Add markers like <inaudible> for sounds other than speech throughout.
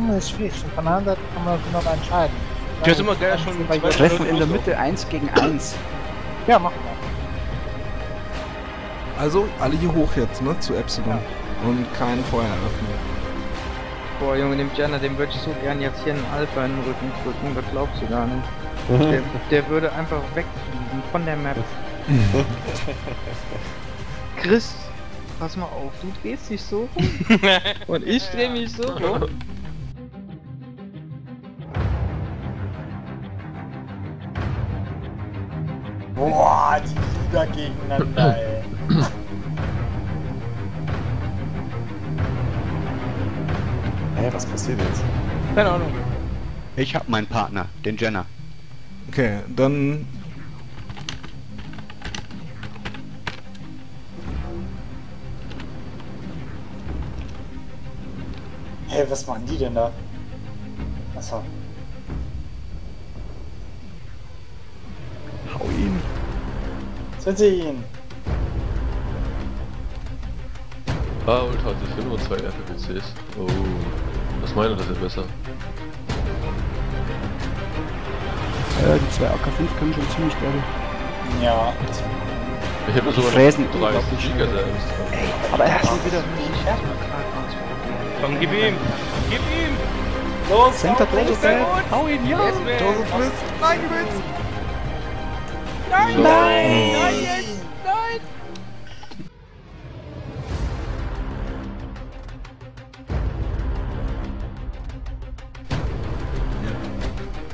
Seite ist schwierig. Und von der anderen Seite kann man genau entscheiden. Das ist immer geil, schon bei Treffen in der. Mitte 1 gegen 1. Ja, machen wir. Also alle hier hoch jetzt, ne? Zu Epsilon. Und keine Feuereröffnung. Boah, Junge, dem Jenner, dem würde ich so gern jetzt hier einen Alpha in den Rücken drücken, das glaubst du gar nicht. Der, der würde einfach wegfliegen von der Map. <laughs> Chris, pass mal auf, du drehst dich so rum <laughs> und ich dreh mich so rum. Boah, die Lieder gegeneinander, ey. <clears throat> Hä, was passiert jetzt? Keine Ahnung. Ich hab meinen Partner, den Jenner. Okay, dann. Hey, was machen die denn da? Achso. Sind sie ihn? Ah, Ultra hat dafür nur zwei FPCs. Oh. Was meint ihr das ist besser? Äh, die zwei AK5 können schon ziemlich geil. Ja. Ich habe sogar fräsen 30 unglaublich Giga selbst. Aber er hat schon wieder Komm, gib ihm! Gib ihm! Los, Center gut. Hau ihn, ja! Dose Twist! Nein, gewinnt! Nein! Nein! Nein! Nein!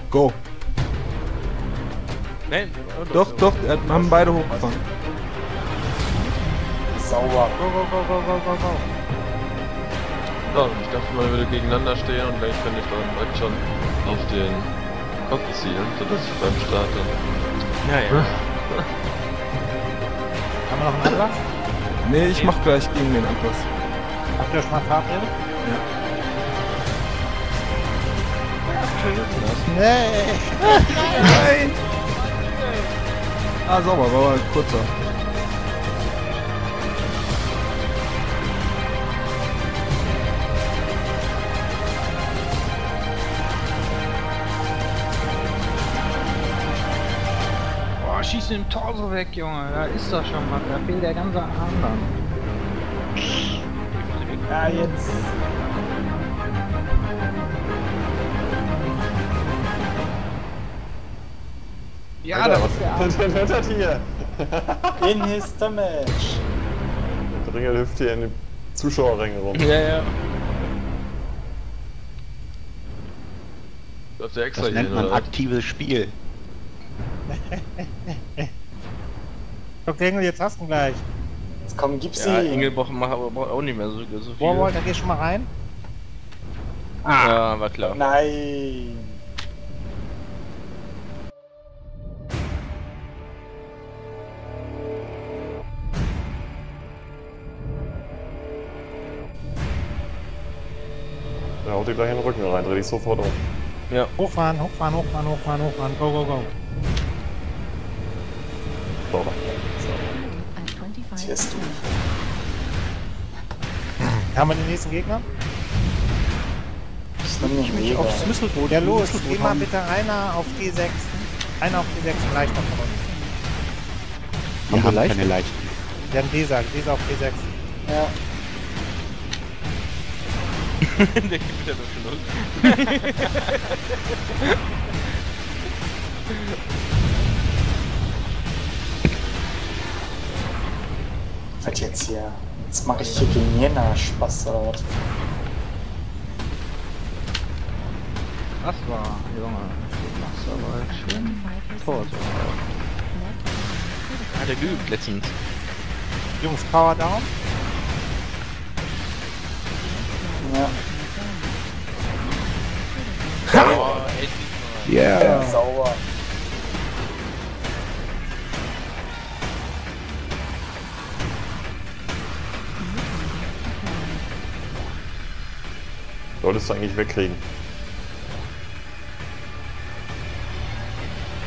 Go! Nein! Doch, doch, äh, haben beide hochgefahren. Sauber. Go, go, go, go, go, go, go. Ja, und ich dachte, man würde gegeneinander stehen und gleich könnte ich dann direkt schon auf den Kopf zielen, sodass ich beim Start dann. Ja, ja. Haben wir noch einen Anlass? Nee, ich mach gleich gegen den Atlas. Habt ihr schon mal verabredet? Nee! Nein! Ah, sauber, war aber kurzer. Schieß den Torso weg, Junge. Da ist doch schon was. Da fehlt der ganze Arm dann. Ja, jetzt. Ja, Alter, da was ist der Arm. das hier? In his damage. Der Ringer hüpft hier in den Zuschauerränge rum. Ja, ja. Der extra Das hier nennt hin, man oder? was? aktives Spiel. <laughs> Dr. Engel, jetzt hast du ihn gleich. Jetzt komm, gib sie. Ja, aber braucht auch nicht mehr so, so viel. Warwall, da geh schon mal rein. Ja, war klar. Nein. Der haut dir gleich in den Rücken rein, dreh dich sofort um. Hochfahren, hochfahren, hochfahren, hochfahren, hochfahren. Go, go, go. Sauber. Hier ist du. Haben wir den nächsten Gegner? Ich nehme Ich mich nicht aufs Misselboot. Ja, los, geh mal haben. bitte einer auf G6. Einer auf G6, ein leichter von uns. Wir haben leicht? keine leichten. Ja, ein Dieser, Dieser auf G6. Ja. <laughs> Der gibt wieder Würfel null. Was jetzt hier? Jetzt mache ich hier gegen Jena Spaß oder was? Das war, Junge. Das war aber schön. Torso. Hat er geübt letztens. Jungs, Power down. Ja. Oh. Yeah. Sauber. Solltest du eigentlich wegkriegen.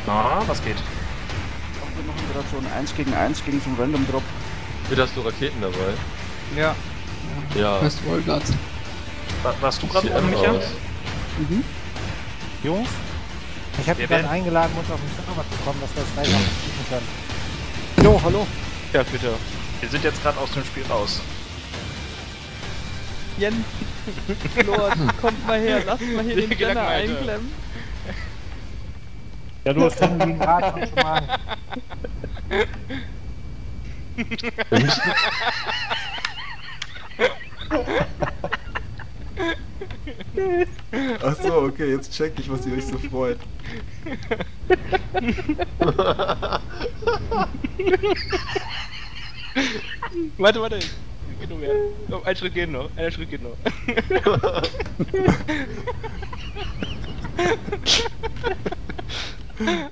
Na, was geht? Wir machen gerade so ein 1 gegen 1 gegen so einen Random Drop. Wieder hast du Raketen dabei? Ja. Ja. Wa- Warst du gerade oben, Micha? Mhm. Jungs, ich habe Wir dich werden- eingeladen, uns auf den Server zu kommen, dass wir das gleich auch spielen können. Jo, hallo. Ja, bitte. Wir sind jetzt gerade aus dem Spiel raus. Jens, Lord, kommt mal her, lasst <laughs> mal hier den Jenner einklemmen. Ja, du hast dann liegen gerade schon <laughs> mal. Achso, okay, jetzt check ich, was ihr euch so freut. <laughs> Warte, warte. Geht noch mehr. Oh, ein Schritt geht noch. Ein Schritt geht noch. <laughs> <laughs>